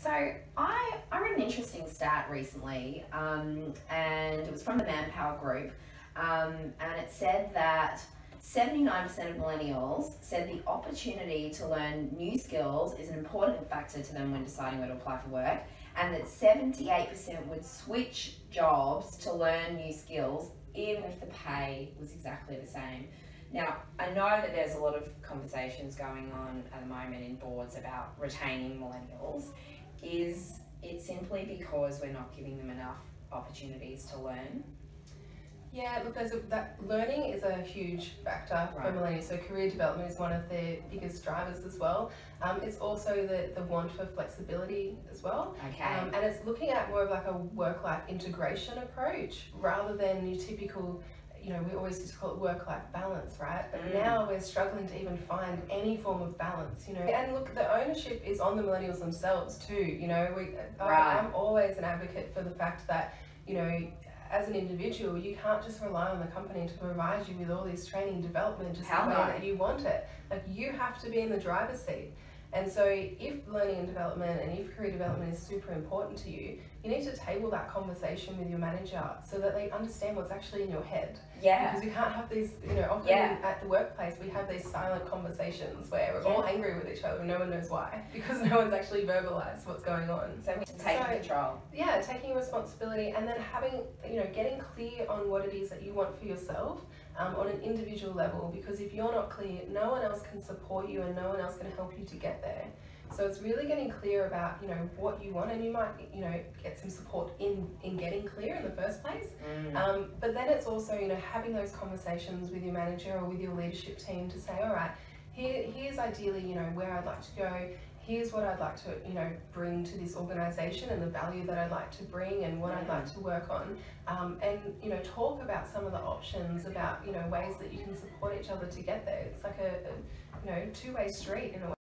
So I, I read an interesting stat recently, um, and it was from the Manpower Group, um, and it said that 79% of millennials said the opportunity to learn new skills is an important factor to them when deciding where to apply for work, and that 78% would switch jobs to learn new skills even if the pay was exactly the same. Now, I know that there's a lot of conversations going on at the moment in boards about retaining millennials. Is it simply because we're not giving them enough opportunities to learn? Yeah, look, there's a, that learning is a huge factor Right. for millennials. So career development is one of their biggest drivers as well. Um, it's also the, the want for flexibility as well. Okay. Um, and it's looking at more of like a work-life integration approach rather than your typical, you know, we always used to call it work-life balance, right? But Mm. now we're struggling to even find any form of balance, you know. And look, the ownership is on the millennials themselves too. You know, we, Right. I'm always an advocate for the fact that, you know, as an individual, you can't just rely on the company to provide you with all this training development just Hell the way no. that you want it. Like you have to be in the driver's seat. And so, if learning and development and if career development is super important to you, you need to table that conversation with your manager so that they understand what's actually in your head. yeah. Because we can't have these, you know, often Yeah. at the workplace we have these silent conversations where we're all angry with each other and no one knows why because no one's actually verbalized what's going on. So we need to take So- control. Yeah, taking responsibility and then having, you know, getting clear on what it is that you want for yourself um, on an individual level because if you're not clear, no one else can support you and no one else can help you to get there. So it's really getting clear about, you know, what you want and you might, you know, get some support in, in getting clear in the first place. Mm. Um, but then it's also, you know, having those conversations with your manager or with your leadership team to say, all right, here, here's ideally, you know, where I'd like to go. Here's what I'd like to, you know, bring to this organisation and the value that I'd like to bring and what I'd like to work on. Um, and, you know, talk about some of the options about, you know, ways that you can support each other to get there. It's like a, a you know, two-way street in a way.